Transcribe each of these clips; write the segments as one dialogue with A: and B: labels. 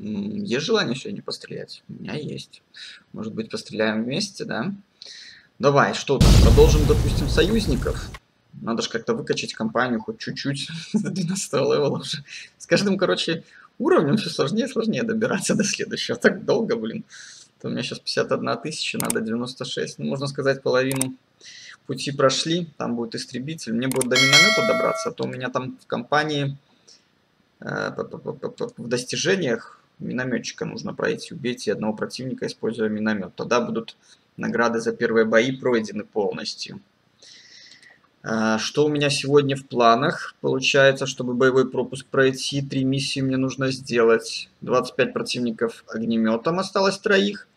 A: Есть желание сегодня пострелять? У меня есть. Может быть, постреляем вместе, да? Давай, что там? Продолжим, допустим, союзников. Надо же как-то выкачать компанию хоть чуть-чуть до 12 левела уже. С каждым, короче, уровнем все сложнее и сложнее добираться до следующего. Так долго, блин. То у меня сейчас 51 тысяча, надо 96. Ну, можно сказать, половину пути прошли. Там будет истребитель. Мне будет до миномета добраться, а то у меня там в компании э, в достижениях минометчика нужно пройти. Убейте одного противника, используя миномет. Тогда будут награды за первые бои пройдены полностью. А, что у меня сегодня в планах? Получается, чтобы боевой пропуск пройти, три миссии мне нужно сделать. 25 противников огнеметом осталось троих.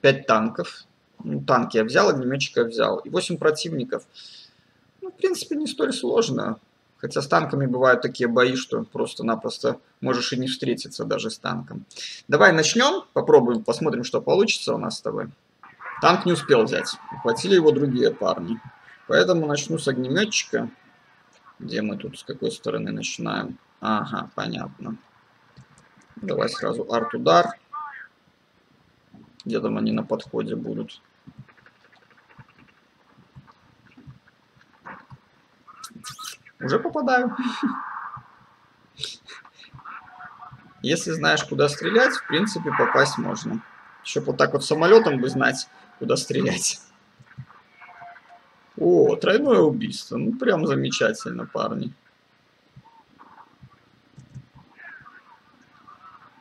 A: 5 танков. Ну, танки я взял, огнеметчика взял. И 8 противников. Ну, в принципе, не столь сложно. Хотя с танками бывают такие бои, что просто-напросто можешь и не встретиться даже с танком. Давай начнем, попробуем, посмотрим, что получится у нас с тобой. Танк не успел взять. Ухватили его другие парни. Поэтому начну с огнеметчика. Где мы тут, с какой стороны начинаем? Ага, понятно. Давай сразу арт-удар. Где там они на подходе будут? Уже попадаю. Если знаешь, куда стрелять, в принципе, попасть можно. Еще вот так вот самолетом бы знать, куда стрелять. О, тройное убийство. Ну, прям замечательно, парни.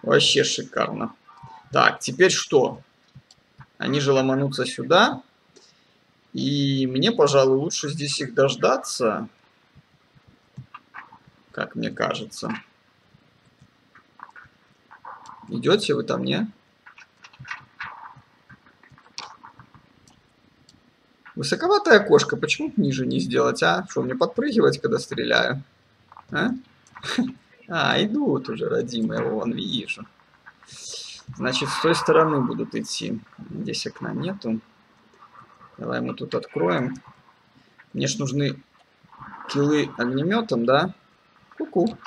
A: Вообще шикарно. Так, теперь что? Они же ломанутся сюда. И мне, пожалуй, лучше здесь их дождаться. Как мне кажется. Идете вы там, не? Высоковатая кошка, почему ниже не сделать, а? Что, мне подпрыгивать, когда стреляю? А? А, идут уже, родимые, вон, вижу. Значит, с той стороны будут идти. Здесь окна нету. Давай мы тут откроем. Мне ж нужны килы огнеметом, да? Ку-ку.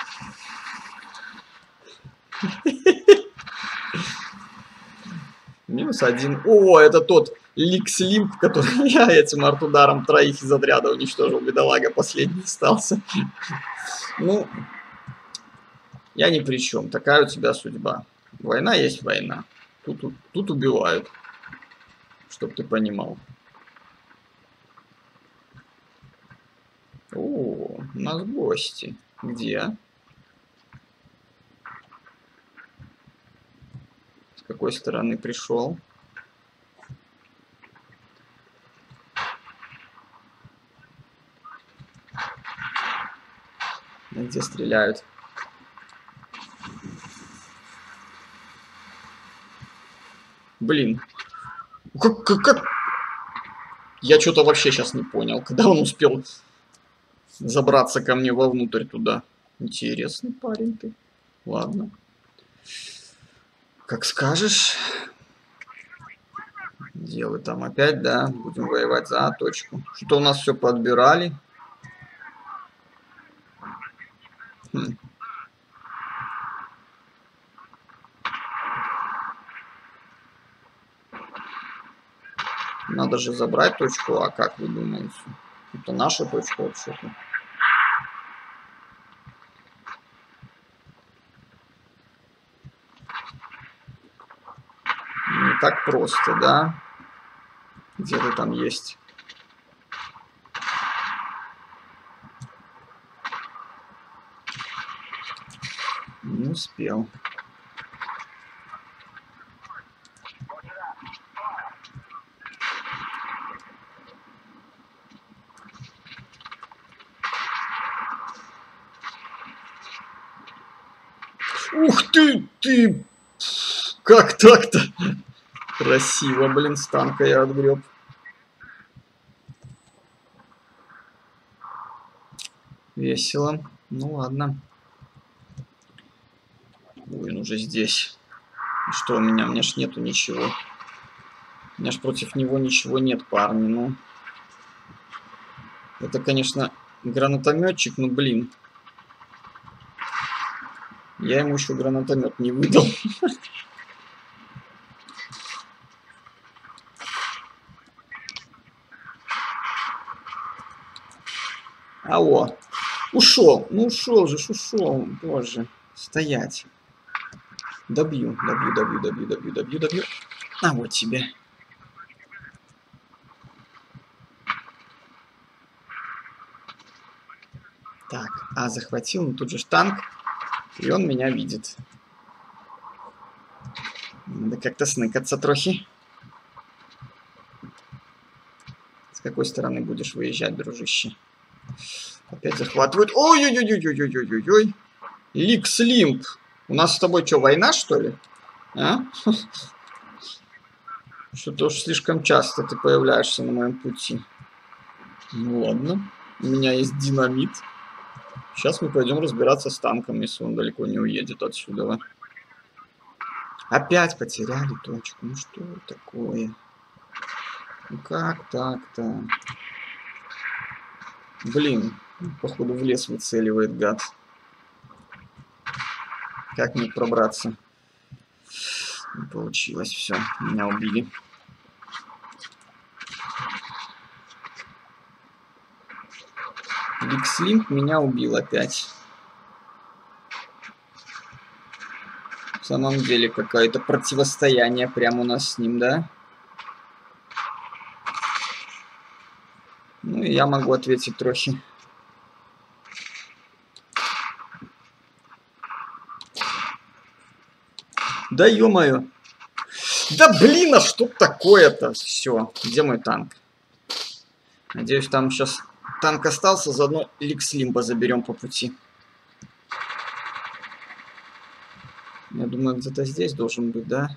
A: Минус один. О, это тот Ликс Лимп, который я этим арт-ударом троих из отряда уничтожил. Бедолага последний остался. Ну, я ни при чем. Такая у тебя судьба. Война есть война. Тут, тут, убивают. Чтоб ты понимал. О, у нас гости. Где? С какой стороны пришел? Где стреляют? Блин. Как, как, как? Я что-то вообще сейчас не понял. Когда он успел забраться ко мне вовнутрь туда? Интересный парень ты. Ладно. Как скажешь. Делай там опять, да. Будем воевать за точку. Что у нас все подбирали. Хм. Надо же забрать точку А, как вы думаете? Это наша точка вообще-то. Так просто, да? Где-то там есть. Не успел. Ух ты, ты! Как так-то? Красиво, блин, с танка я отгреб. Весело. Ну ладно. Он уже здесь. Что у меня? У меня ж нету ничего. У меня ж против него ничего нет, парни. Ну, это, конечно, гранатометчик, но, блин. Я ему еще гранатомет не выдал. Алло. Ушел. Ну ушел же, ушел. Боже. Стоять. Добью, добью, добью, добью, добью, добью, добью. А вот тебе. Так, а захватил, ну тут же танк. И он меня видит. Надо как-то сныкаться трохи. С какой стороны будешь выезжать, дружище? Опять захватывают. Ой-ой-ой-ой-ой-ой-ой-ой. Ликс Лимп. У нас с тобой что, война, что ли? А? Что-то уж слишком часто ты появляешься на моем пути. Ну ладно. У меня есть динамит. Сейчас мы пойдем разбираться с танком, если он далеко не уедет отсюда. Опять потеряли точку. Ну что такое? Ну как так-то? Блин, походу в лес выцеливает гад. Как мне пробраться? Не получилось, все, меня убили. Викслинг меня убил опять. В самом деле, какое-то противостояние прямо у нас с ним, да? Ну, и я могу ответить трохи. Да ё-моё. Да блин, а что такое-то? Все, где мой танк? Надеюсь, там сейчас танк остался, заодно Ликс Лимба заберем по пути. Я думаю, где-то здесь должен быть, да?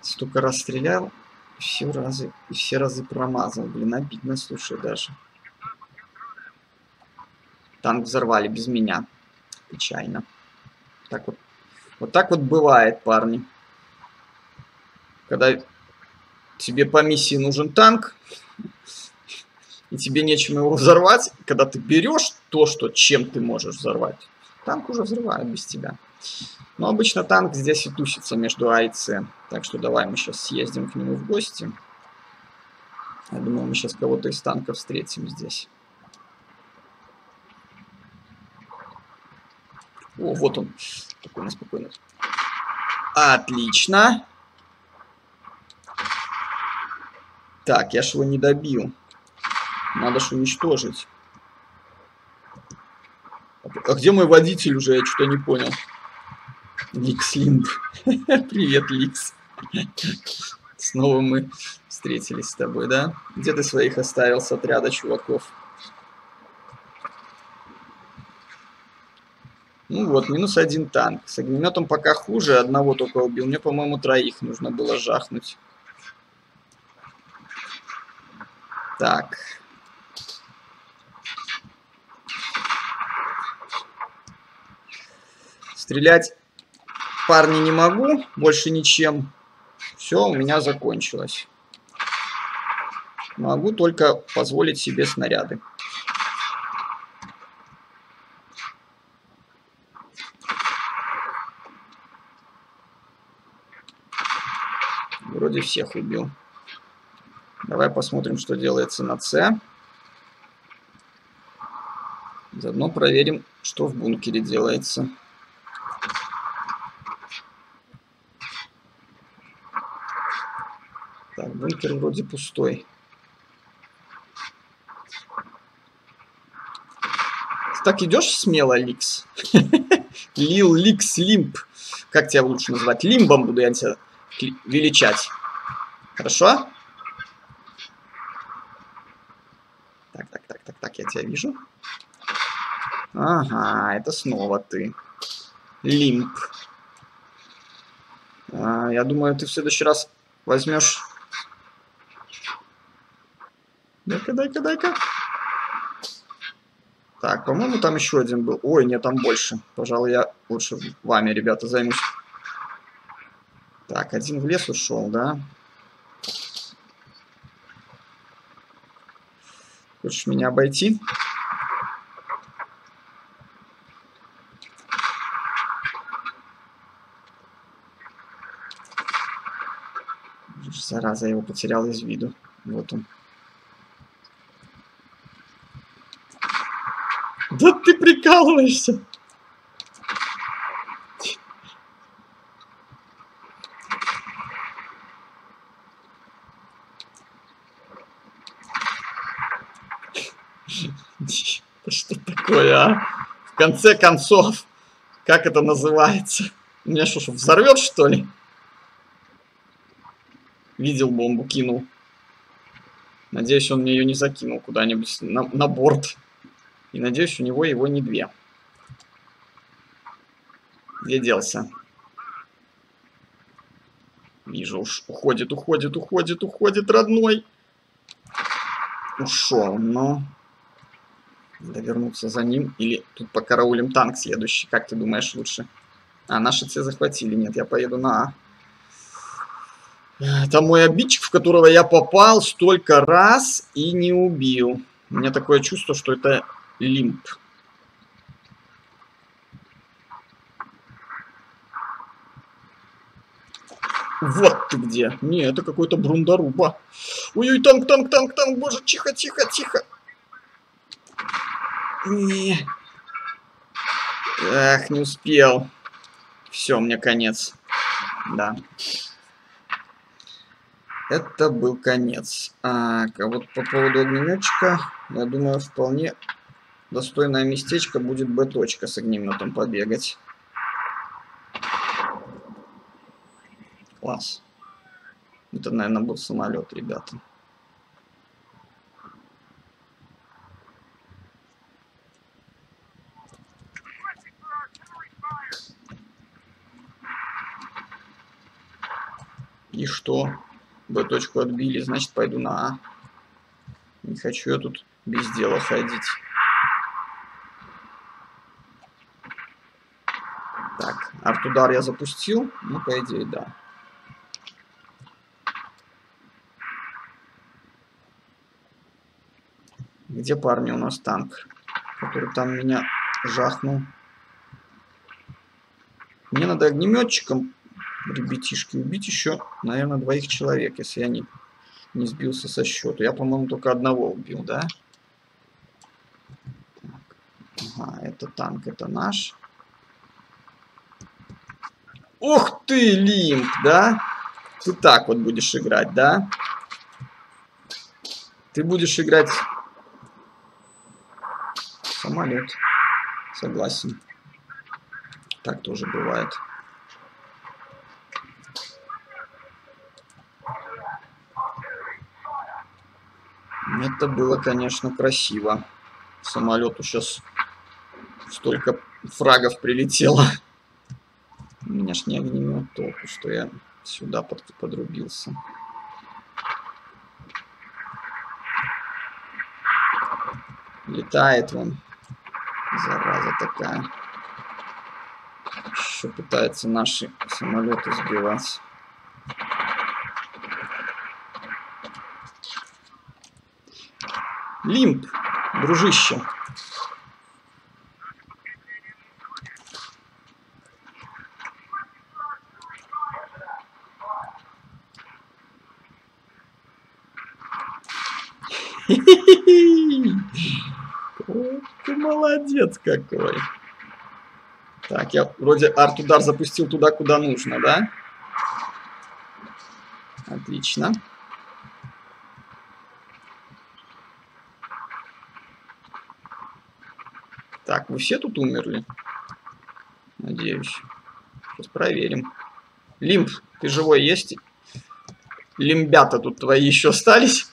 A: Столько раз стрелял, все разы, и все разы промазал. Блин, обидно, слушай, даже. Танк взорвали без меня. Печально. Так вот вот так вот бывает, парни. Когда тебе по миссии нужен танк, и тебе нечем его взорвать, когда ты берешь то, что чем ты можешь взорвать, танк уже взрывает без тебя. Но обычно танк здесь и тусится между А и С. Так что давай мы сейчас съездим к нему в гости. Я думаю, мы сейчас кого-то из танков встретим здесь. О, вот он. Спокойно, спокойно. Отлично. Так, я ж его не добил. Надо ж уничтожить. А где мой водитель уже? Я что-то не понял. Ликс Линд. Привет, Ликс. Снова мы встретились с тобой, да? Где ты своих оставил с отряда чуваков? Ну вот, минус один танк. С огнеметом пока хуже, одного только убил. Мне, по-моему, троих нужно было жахнуть. Так. Стрелять парни не могу, больше ничем. Все, у меня закончилось. Могу только позволить себе снаряды. Вроде всех убил. Давай посмотрим, что делается на С. Заодно проверим, что в бункере делается. Так, бункер вроде пустой. Так идешь смело, Ликс? Лил Ликс Лимп. Как тебя лучше назвать? Лимбом буду я тебя величать. Хорошо? Так, так, так, так, так, я тебя вижу. Ага, это снова ты. Лимп. А, я думаю, ты в следующий раз возьмешь... Дай-ка, дай-ка, дай-ка. Так, по-моему, там еще один был. Ой, нет, там больше. Пожалуй, я лучше вами, ребята, займусь. Так, один в лес ушел, да? Хочешь меня обойти? Зараза, я его потерял из виду. Вот он. Да ты прикалываешься! Конце концов, как это называется? Меня что, что взорвет, что ли? Видел бомбу, кинул. Надеюсь, он мне ее не закинул куда-нибудь на, на борт. И надеюсь, у него его не две. Где делся? Вижу, уж уходит, уходит, уходит, уходит, родной. Ушел, но... Надо вернуться за ним. Или тут по караулем танк следующий. Как ты думаешь лучше? А, наши С захватили. Нет, я поеду на А. Это мой обидчик, в которого я попал столько раз и не убил. У меня такое чувство, что это лимп. Вот ты где. Не, это какой-то брундаруба. Ой-ой, танк, танк, танк, танк. Боже, тихо, тихо, тихо. Не. Ах, не успел. Все, мне конец. Да. Это был конец. А, а вот по поводу огнеметчика, я думаю, вполне достойное местечко будет Б-точка с огнеметом побегать. Класс. Это, наверное, был самолет, ребята. Что? Б-точку отбили, значит пойду на А. Не хочу я тут без дела ходить. Так, арт-удар я запустил. Ну, по идее, да. Где парни у нас танк, который там меня жахнул? Мне надо огнеметчиком ребятишки, убить еще, наверное, двоих человек, если я не, не сбился со счету. Я, по-моему, только одного убил, да? Так. Ага, это танк, это наш. Ух ты, Лимп, да? Ты так вот будешь играть, да? Ты будешь играть самолет. Согласен. Так тоже бывает. Это было, конечно, красиво. Самолету сейчас столько фрагов прилетело. У меня ж не огнемет толку, что я сюда под, подрубился. Летает он. Зараза такая. Еще пытается наши самолеты сбивать. Лимп, дружище. Ты молодец какой. Так, я вроде арт-удар запустил туда, куда нужно, да? Отлично. Так, вы все тут умерли? Надеюсь. Сейчас проверим. Лимп, ты живой есть? Лимбята тут твои еще остались?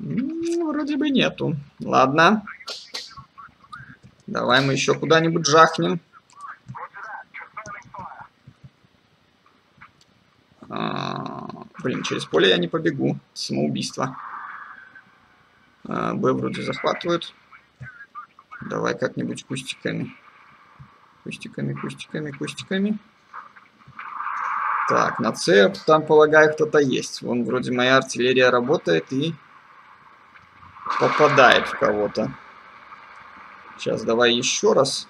A: Ну, вроде бы нету. Ладно. Давай мы еще куда-нибудь жахнем. А, блин, через поле я не побегу. Самоубийство. А, Б вроде захватывают. Давай как-нибудь кустиками. Кустиками, кустиками, кустиками. Так, на С там, полагаю, кто-то есть. Вон вроде моя артиллерия работает и попадает в кого-то. Сейчас давай еще раз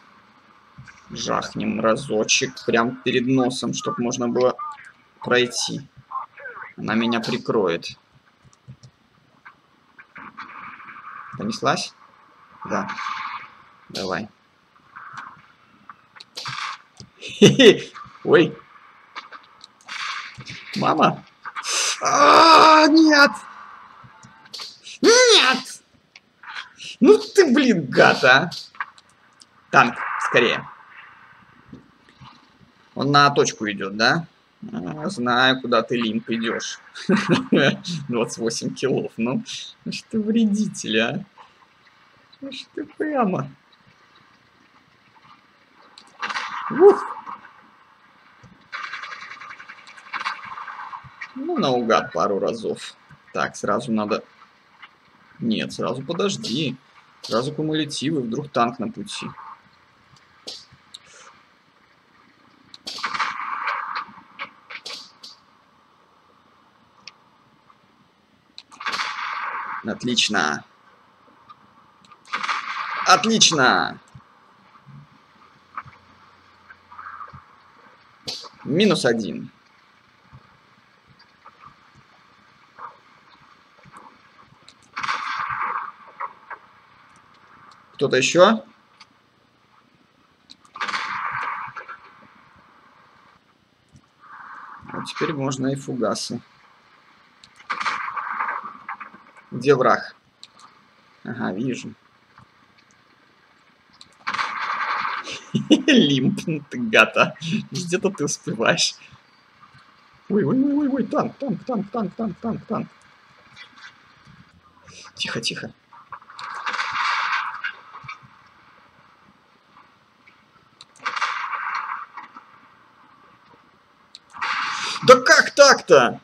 A: жахнем разочек, прям перед носом, чтобы можно было пройти. Она меня прикроет. Понеслась? Да. Давай. Ой. Мама. А, нет! Нет! Ну ты, блин, гад, а! Танк, скорее. Он на точку идет, да? Знаю, куда ты, Лимп, идешь. 28 килов. Ну, что ты вредитель, а? Что ты прямо. Ух! Ну, наугад пару разов. Так, сразу надо... Нет, сразу подожди. Сразу кумулятивы, вдруг танк на пути. Отлично. Отлично. Минус один. Кто-то еще? Вот теперь можно и фугасы. Где враг? Ага, вижу. Лимп, ну ты гата. Где-то ты успеваешь. Ой, ой, ой, ой, ой, танк, танк, танк, танк, танк, танк, танк. Тихо, тихо. Да как так-то?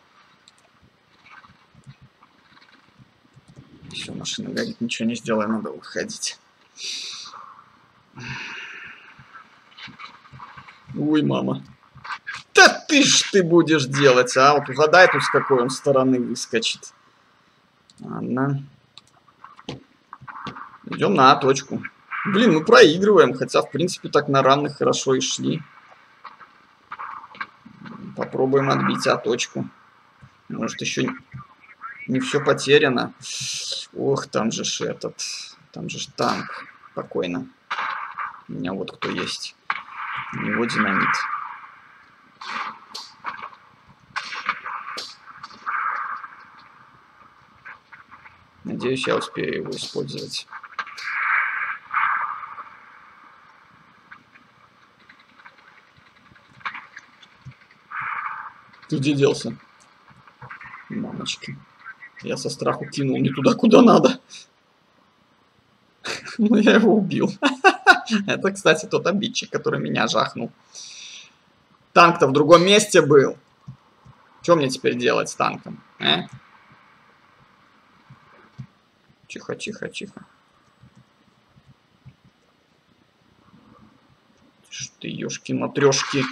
A: Все, машина горит, ничего не сделаем, надо выходить. Ой, мама. Да ты ж ты будешь делать, а? Вот угадай тут, с какой он стороны выскочит. Ладно. Идем на точку. Блин, мы проигрываем, хотя, в принципе, так на равных хорошо и шли. Попробуем отбить А точку. Может, еще не все потеряно. Ох, там же ж этот... Там же ж танк. Спокойно. У меня вот кто есть. У него динамит. Надеюсь, я успею его использовать. Ты где делся? Мамочки. Я со страху кинул не туда, куда надо. Но я его убил. Это, кстати, тот обидчик, который меня жахнул. Танк-то в другом месте был. Что мне теперь делать с танком? Э? Тихо, тихо, тихо. Ты, ёшки-матрешки.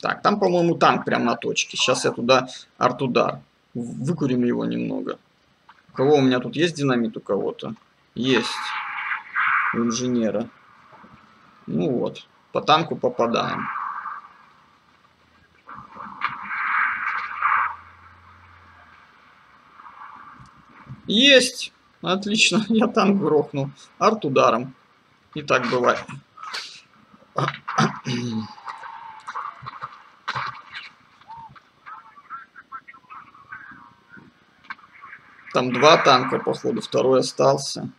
A: Так, там, по-моему, танк прямо на точке. Сейчас я туда арт-удар. Выкурим его немного. У кого у меня тут есть динамит у кого-то? Есть. У инженера. Ну вот. По танку попадаем. Есть! Отлично, я танк грохнул. Арт-ударом. И так бывает. Там два танка, походу, второй остался.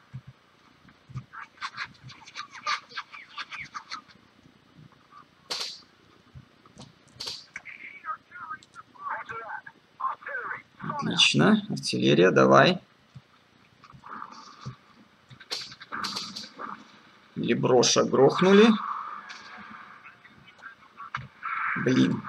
A: Отлично. Артиллерия, давай. Леброша грохнули. Блин.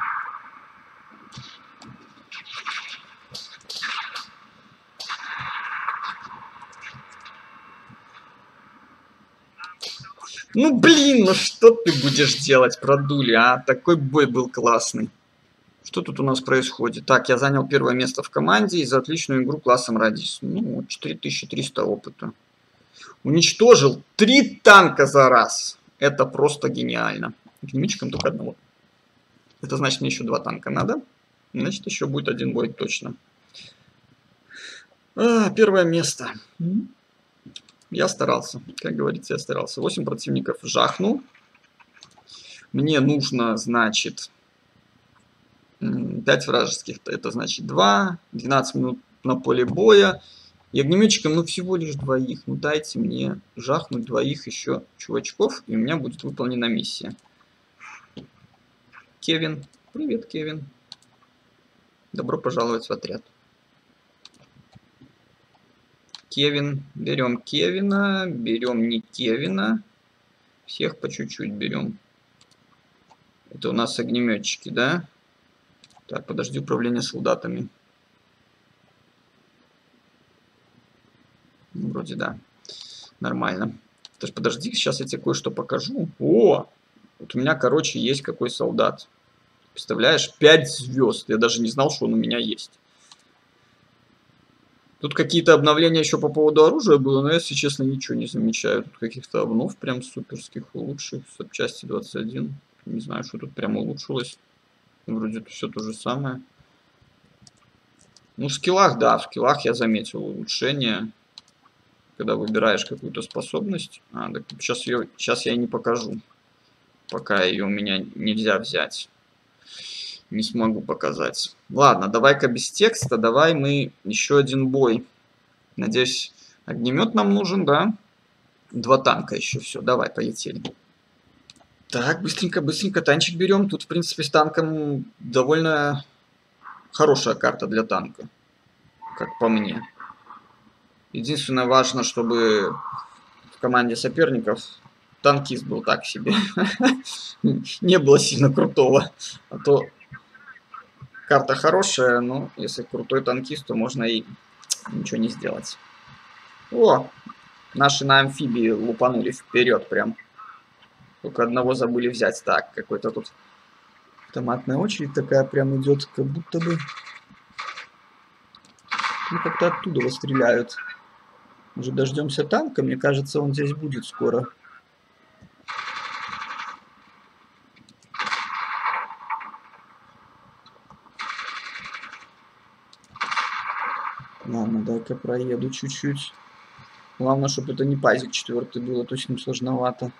A: Ну блин, ну что ты будешь делать, продули, а? Такой бой был классный. Что тут у нас происходит? Так, я занял первое место в команде и за отличную игру классом Радис. Ну, 4300 опыта. Уничтожил три танка за раз. Это просто гениально. Гнемичком только одного. Это значит, мне еще два танка надо. Значит, еще будет один бой точно. А, первое место. Я старался. Как говорится, я старался. 8 противников жахнул. Мне нужно, значит, 5 вражеских. Это значит 2. 12 минут на поле боя. И огнеметчикам, ну, всего лишь двоих. Ну, дайте мне жахнуть двоих еще чувачков, и у меня будет выполнена миссия. Кевин. Привет, Кевин. Добро пожаловать в отряд. Кевин. Берем Кевина. Берем не Кевина. Всех по чуть-чуть берем. Это у нас огнеметчики, да? Так, подожди, управление солдатами. Ну, вроде да. Нормально. Есть подожди, сейчас я тебе кое-что покажу. О! Вот у меня, короче, есть какой солдат. Представляешь? 5 звезд. Я даже не знал, что он у меня есть. Тут какие-то обновления еще по поводу оружия было, но я, если честно, ничего не замечаю. Тут каких-то обнов прям суперских улучших. Запчасти 21. Не знаю, что тут прям улучшилось. Вроде все то же самое. Ну, в скиллах, да, в скиллах я заметил улучшение. Когда выбираешь какую-то способность. А, так сейчас, ее, сейчас я не покажу. Пока ее у меня нельзя взять. Не смогу показать. Ладно, давай-ка без текста. Давай мы еще один бой. Надеюсь, огнемет нам нужен, да? Два танка еще. Все, давай, полетели. Так, быстренько-быстренько танчик берем. Тут, в принципе, с танком довольно хорошая карта для танка. Как по мне. Единственное, важно, чтобы в команде соперников танкист был так себе. Не было сильно крутого. А то карта хорошая, но если крутой танкист, то можно и ничего не сделать. О, наши на амфибии лупанули вперед прям. Только одного забыли взять. Так, какой-то тут автоматная очередь такая прям идет, как будто бы... Ну, как-то оттуда стреляют. Уже дождемся танка, мне кажется, он здесь будет скоро. Ладно, дай-ка проеду чуть-чуть. Главное, чтобы это не пазик четвертый было, то с ним сложновато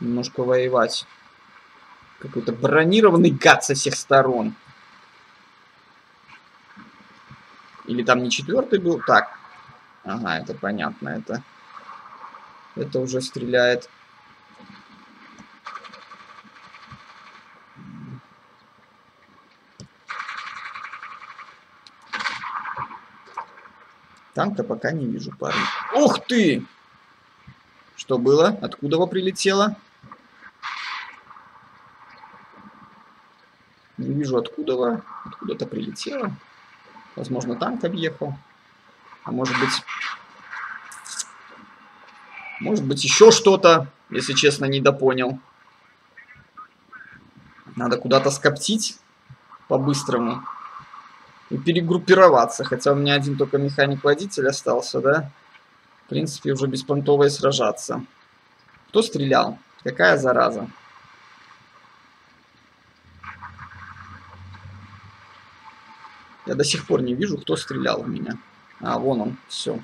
A: немножко воевать. Какой-то бронированный гад со всех сторон. Или там не четвертый был? Так. Ага, это понятно. Это, это уже стреляет. Танка пока не вижу, парень. Ух ты! Что было? Откуда его прилетело? Не вижу откуда. Откуда-то прилетело. Возможно, танк объехал. А может быть... Может быть, еще что-то, если честно, недопонял. Надо куда-то скоптить по-быстрому. И перегруппироваться. Хотя у меня один только механик-водитель остался, да? В принципе, уже беспонтово и сражаться. Кто стрелял? Какая зараза? Я до сих пор не вижу, кто стрелял в меня. А, вон он, все.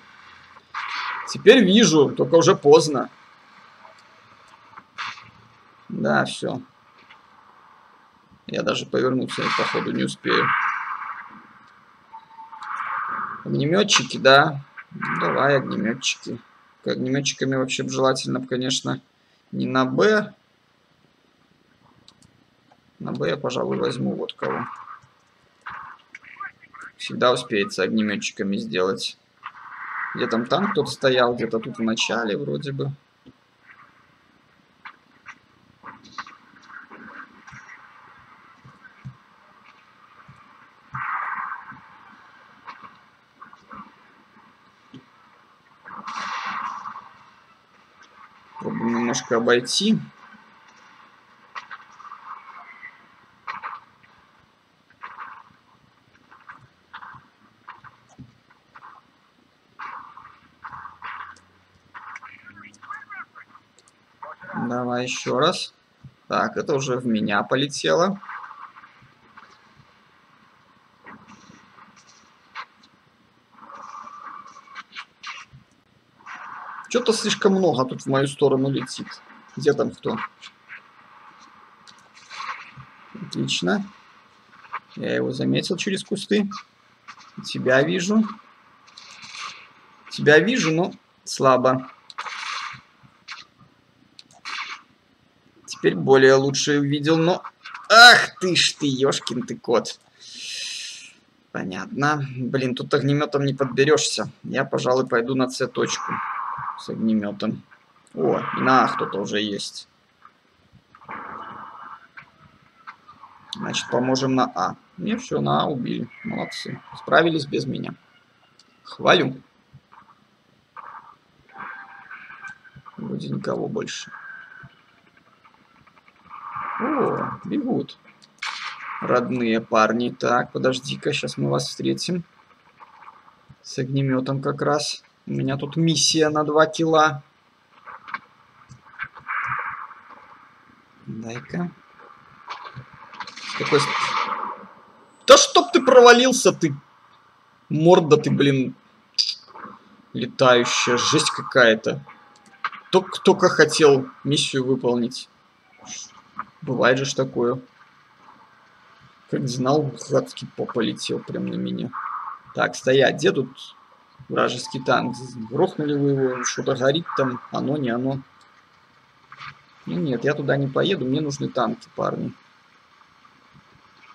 A: Теперь вижу, только уже поздно. Да, все. Я даже повернуться, походу, не успею. Огнеметчики, да. Давай, огнеметчики. Огнеметчиками вообще желательно, конечно, не на Б. На Б я, пожалуй, возьму вот кого. Всегда успеется огнеметчиками сделать. Где там танк кто-то стоял, где-то тут в начале вроде бы. Попробуем немножко обойти. Давай еще раз. Так, это уже в меня полетело. Что-то слишком много тут в мою сторону летит. Где там кто? Отлично. Я его заметил через кусты. Тебя вижу. Тебя вижу, но слабо. Теперь более лучше увидел, но... Ах ты ж ты, ёшкин ты кот. Понятно. Блин, тут огнеметом не подберешься. Я, пожалуй, пойду на С-точку с огнеметом. О, на кто-то уже есть. Значит, поможем на А. Не, все, на А убили. Молодцы. Справились без меня. Хвалю. Вроде никого больше. О, бегут. Родные парни. Так, подожди-ка, сейчас мы вас встретим. С огнеметом как раз. У меня тут миссия на 2 кило. Дай-ка. Какой... Да чтоб ты провалился, ты! Морда ты, блин, летающая. Жесть какая-то. Только, только хотел миссию выполнить. Бывает же такое. Как знал, гадкий полетел прям на меня. Так, стоять. Где тут вражеский танк. Грохнули вы его, что-то горит там, оно, не оно. Ну нет, я туда не поеду, мне нужны танки, парни.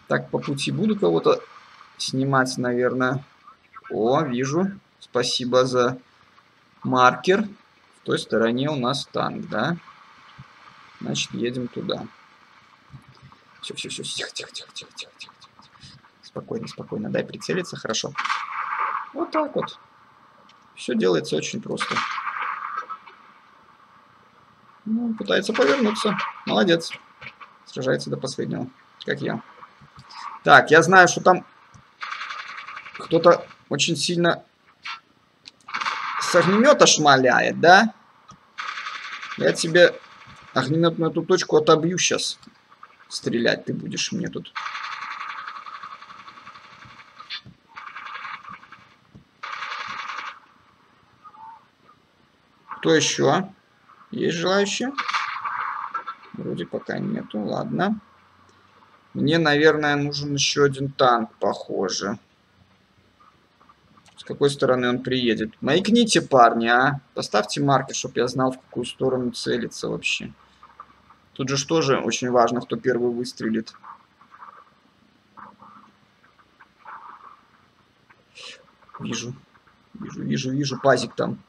A: Так, по пути буду кого-то снимать, наверное. О, вижу. Спасибо за маркер. В той стороне у нас танк, да? Значит, едем туда. Все, все, все, тихо, тихо, тихо, тихо, тихо, тихо. Спокойно, спокойно. Дай прицелиться, хорошо. Вот так вот. Все делается очень просто. Ну, пытается повернуться. Молодец. Сражается до последнего, как я. Так, я знаю, что там кто-то очень сильно с огнемета шмаляет, да? Я тебе огнеметную эту точку отобью сейчас. Стрелять ты будешь мне тут. Кто еще? Есть желающие? Вроде пока нету. Ладно. Мне, наверное, нужен еще один танк, похоже. С какой стороны он приедет? Маякните, парни, а? Поставьте марки, чтобы я знал, в какую сторону целиться вообще. Тут же тоже очень важно, кто первый выстрелит. Вижу. Вижу, вижу, вижу. Пазик там.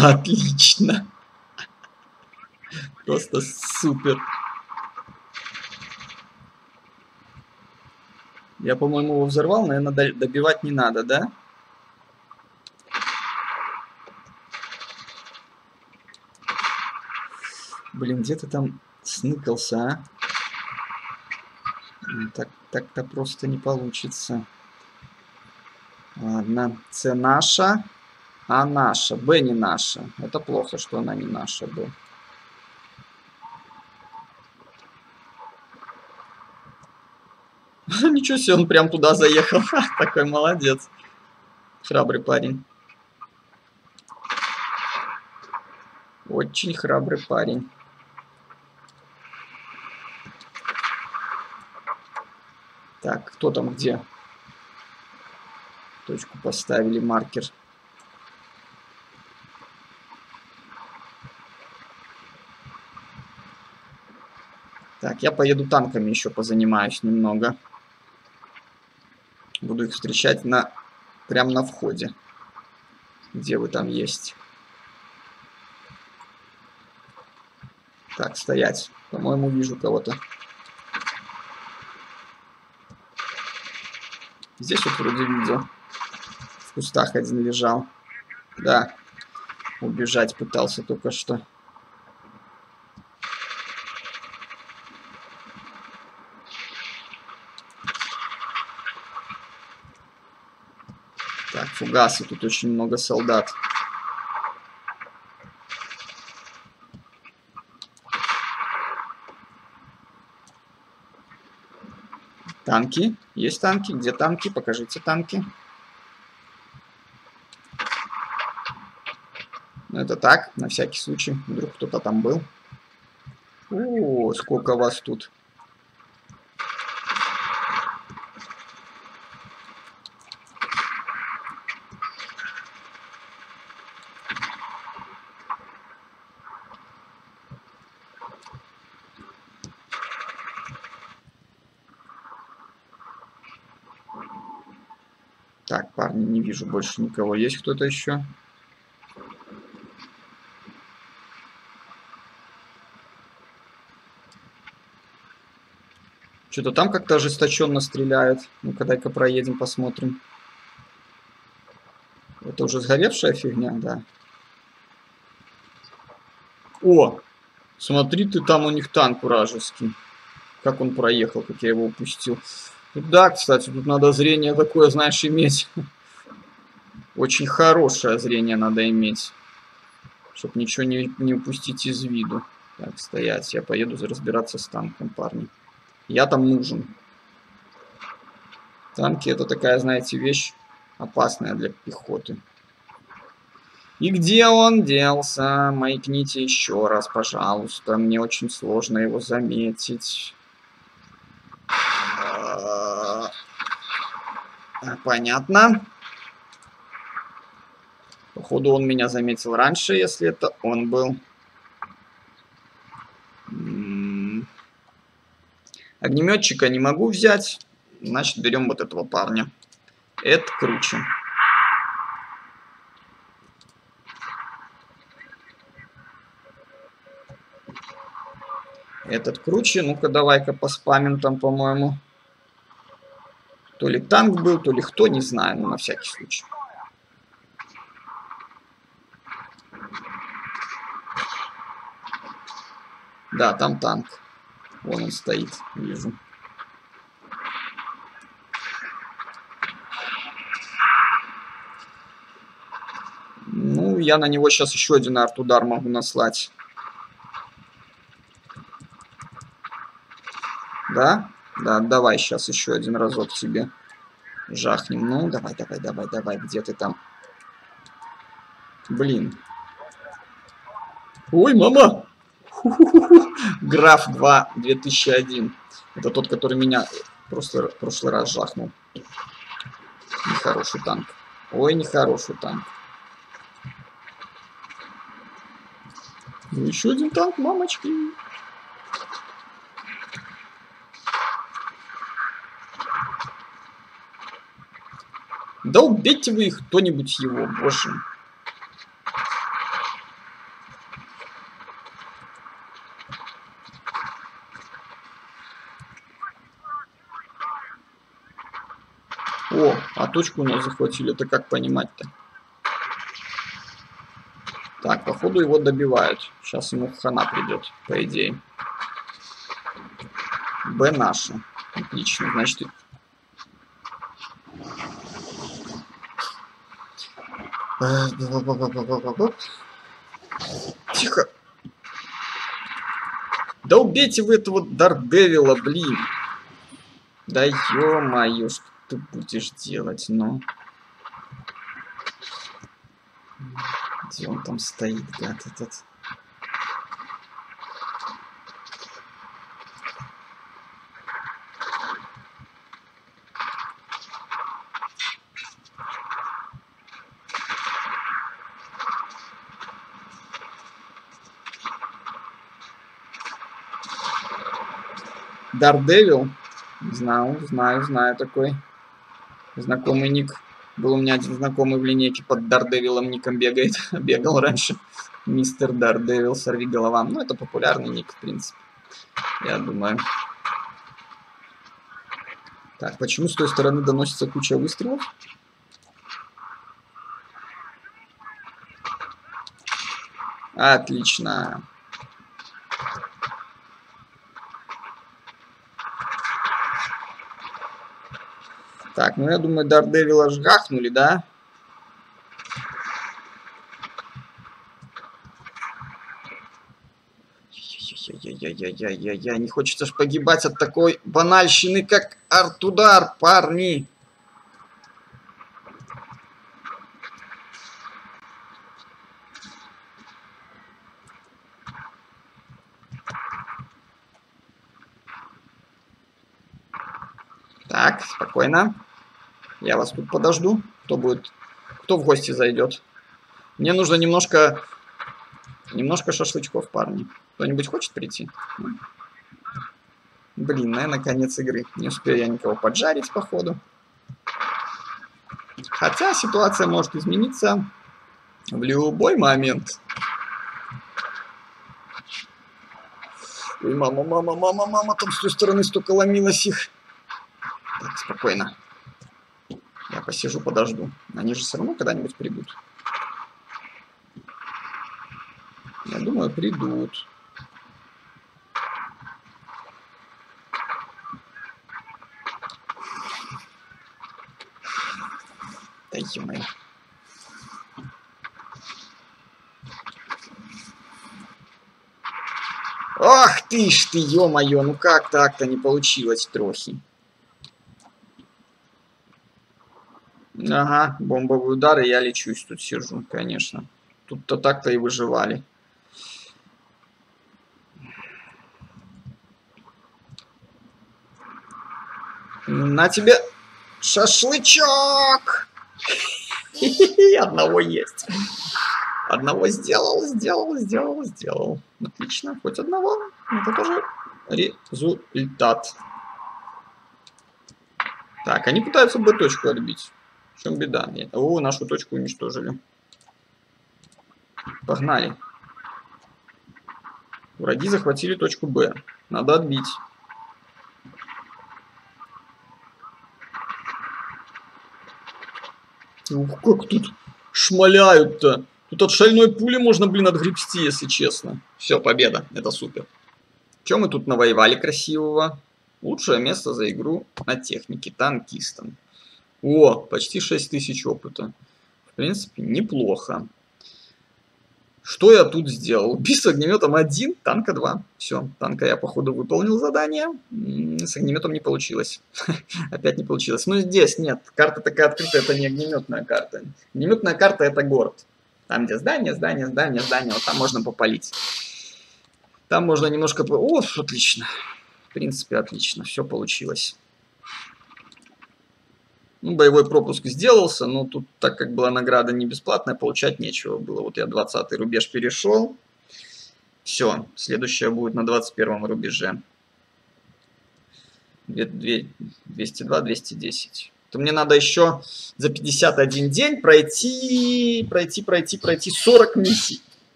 A: Отлично. Просто супер. Я, по-моему, его взорвал, наверное, добивать не надо, да? Блин, где ты там сныкался, а? Так, так-то просто не получится. Ладно, С наша. А наша. Б не наша. Это плохо, что она не наша Б. Ничего себе, он прям туда заехал. Такой молодец. Храбрый парень. Очень храбрый парень. Так, кто там где? Точку поставили, маркер. Так, я поеду танками еще позанимаюсь немного. Буду их встречать на прямо на входе. Где вы там есть? Так, стоять. По-моему, вижу кого-то. Здесь вот вроде видел. В кустах один лежал. Да. Убежать пытался только что. расы, тут очень много солдат. Танки. Есть танки? Где танки? Покажите танки. Ну, это так, на всякий случай. Вдруг кто-то там был. О, сколько вас тут. Вижу больше никого. Есть кто-то еще? Что-то там как-то ожесточенно стреляют. Ну-ка, дай-ка проедем, посмотрим. Это уже сгоревшая фигня, да. О! Смотри ты, там у них танк вражеский. Как он проехал, как я его упустил. Да, кстати, тут надо зрение такое, знаешь, иметь. Очень хорошее зрение надо иметь. Чтобы ничего не, не упустить из виду. Так, стоять. Я поеду разбираться с танком, парни. Я там нужен. Танки это такая, знаете, вещь опасная для пехоты. И где он делся? Маякните еще раз, пожалуйста. Мне очень сложно его заметить. Понятно. Походу он меня заметил раньше, если это он был. Огнеметчика не могу взять. Значит, берем вот этого парня. Это круче. Этот круче. Ну-ка, давай-ка поспамим там, по-моему. То ли танк был, то ли кто, не знаю, но на всякий случай. Да, там танк. Вон он стоит, вижу. Ну, я на него сейчас еще один арт-удар могу наслать. Да? Да, давай сейчас еще один разок тебе жахнем. Ну, давай, давай, давай, давай, где ты там? Блин. Ой, мама! Граф 2 2001. Это тот, который меня просто в прошлый раз жахнул. Нехороший танк. Ой, нехороший танк. Ну, еще один танк, мамочки. Да убейте вы их кто-нибудь его, боже. О, а точку у нас захватили. Это как понимать-то? Так, походу его добивают. Сейчас ему хана придет, по идее. Б наша. Отлично. Значит, Тихо. Да убейте вы этого Дардевила, блин. Да ё-моё, что ты будешь делать, ну? Где он там стоит, гад этот? Дардевил. Знаю, знаю, знаю такой. Знакомый ник. Был у меня один знакомый в линейке под Дардевилом ником бегает. Бегал раньше. Мистер Дардевил, сорви голова. Ну, это популярный ник, в принципе. Я думаю. Так, почему с той стороны доносится куча выстрелов? Отлично. Так, ну я думаю, Дардевила жгахнули, да? Ай-яй-яй-яй-яй-яй, не хочется ж погибать от такой банальщины, как арт-удар, парни. Так, спокойно. Я вас тут подожду. Кто будет... Кто в гости зайдет? Мне нужно немножко... Немножко шашлычков, парни. Кто-нибудь хочет прийти? Блин, наверное, конец игры. Не успею я никого поджарить, походу. Хотя ситуация может измениться в любой момент. Ой, мама, мама, мама, мама, там с той стороны столько ломилось их. Так, спокойно. Посижу, подожду. Они же все равно когда-нибудь придут. Я думаю, придут. Да ё Ах ты ж ты, ё-моё, ну как так-то не получилось трохи. Ага, бомбовый удар, и я лечусь тут сижу, конечно. Тут-то так-то и выживали. На тебе шашлычок! Одного есть. Одного сделал, сделал, сделал, сделал. Отлично, хоть одного. Это тоже результат. Так, они пытаются Б-точку отбить. В чем беда? Нет. О, нашу точку уничтожили. Погнали. Враги захватили точку Б. Надо отбить. Ух, как тут шмаляют-то. Тут от шальной пули можно, блин, отгребсти, если честно. Все, победа. Это супер. Чем мы тут навоевали красивого? Лучшее место за игру на технике танкистом. О, почти 6000 опыта. В принципе, неплохо. Что я тут сделал? Убийство огнеметом 1, танка 2. Все, танка я, походу, выполнил задание. С огнеметом не получилось. Опять не получилось. Но здесь нет. Карта такая открытая, это не огнеметная карта. Огнеметная карта это город. Там, где здание, здание, здание, здание. Вот там можно попалить. Там можно немножко... О, отлично. В принципе, отлично. Все получилось. Ну, боевой пропуск сделался, но тут, так как была награда не бесплатная, получать нечего было. Вот я 20 рубеж перешел. Все, следующее будет на 21 рубеже. 202-210. То мне надо еще за 51 день пройти, пройти, пройти, пройти 40 миссий.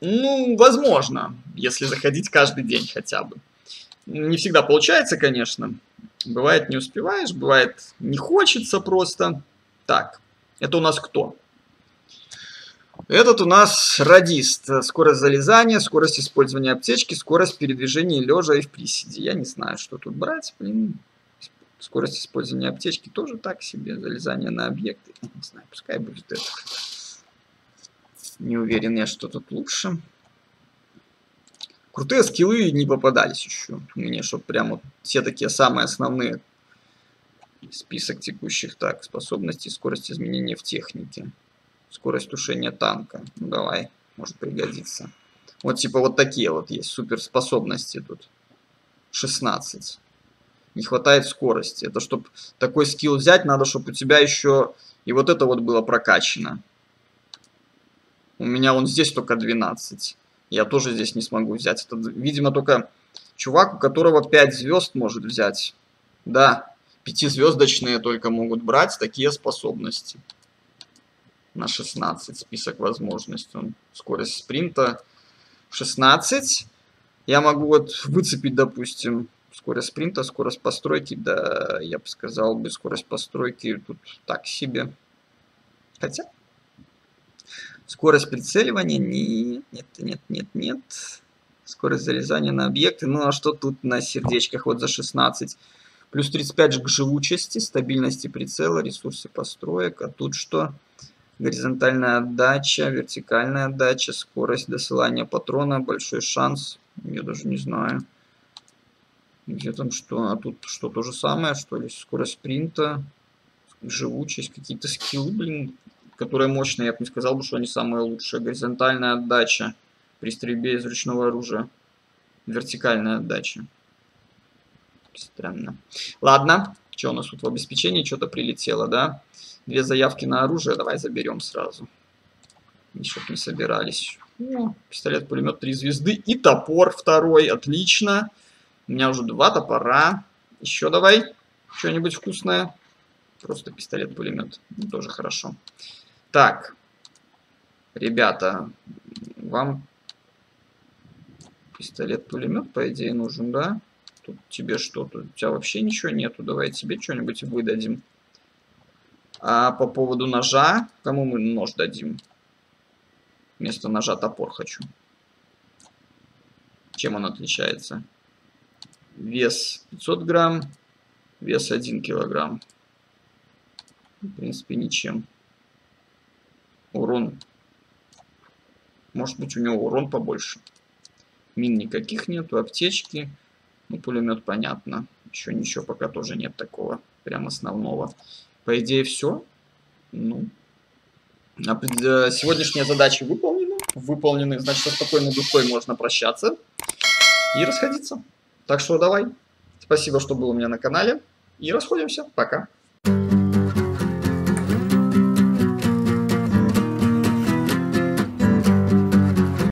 A: Ну, возможно, если заходить каждый день хотя бы. Не всегда получается, конечно. Бывает не успеваешь, бывает не хочется просто. Так, это у нас кто? Этот у нас радист. Скорость залезания, скорость использования аптечки, скорость передвижения лежа и в приседе. Я не знаю, что тут брать, блин. Скорость использования аптечки тоже так себе. Залезание на объекты. Не знаю, пускай будет это. Не уверен я, что тут лучше. Крутые скиллы не попадались еще мне, чтобы прямо все такие самые основные. Список текущих так, способностей, скорость изменения в технике. Скорость тушения танка. Ну давай, может пригодиться. Вот типа вот такие вот есть суперспособности тут. 16. Не хватает скорости. Это чтобы такой скилл взять, надо, чтобы у тебя еще и вот это вот было прокачано. У меня он здесь только 12 я тоже здесь не смогу взять. Это, видимо, только чувак, у которого 5 звезд может взять. Да, пятизвездочные только могут брать такие способности. На 16 список возможностей. Скорость спринта 16. Я могу вот выцепить, допустим, скорость спринта, скорость постройки. Да, я бы сказал, бы скорость постройки тут так себе. Хотя, Скорость прицеливания? Нет, нет, нет, нет, нет. Скорость залезания на объекты. Ну а что тут на сердечках вот за 16? Плюс 35 же к живучести, стабильности прицела, ресурсы построек. А тут что? Горизонтальная отдача, вертикальная отдача, скорость досылания патрона, большой шанс Я даже не знаю. Где там что? А тут что, то же самое, что ли? Скорость спринта, живучесть, какие-то скиллы, блин, которые мощные. Я бы не сказал, что они самые лучшие. Горизонтальная отдача при стрельбе из ручного оружия. Вертикальная отдача. Странно. Ладно, что у нас тут в обеспечении? Что-то прилетело, да? Две заявки на оружие. Давай заберем сразу. Чтоб не собирались. Пистолет-пулемет 3 звезды. И топор второй. Отлично. У меня уже два топора. Еще давай. Что-нибудь вкусное. Просто пистолет-пулемет. Ну, тоже хорошо. Так. Ребята. Вам пистолет-пулемет, по идее, нужен, да? Тут тебе что? Тут у тебя вообще ничего нету. Давай тебе что-нибудь выдадим. А по поводу ножа, кому мы нож дадим? Вместо ножа топор хочу. Чем он отличается? Вес 500 грамм, вес 1 килограмм. В принципе, ничем. Урон. Может быть, у него урон побольше. Мин никаких нету, аптечки. Ну, пулемет понятно. Еще ничего пока тоже нет такого прям основного. По идее, все. Ну, а сегодняшние задачи выполнены. Выполнены, значит, со спокойной душой можно прощаться и расходиться. Так что давай. Спасибо, что был у меня на канале. И расходимся. Пока.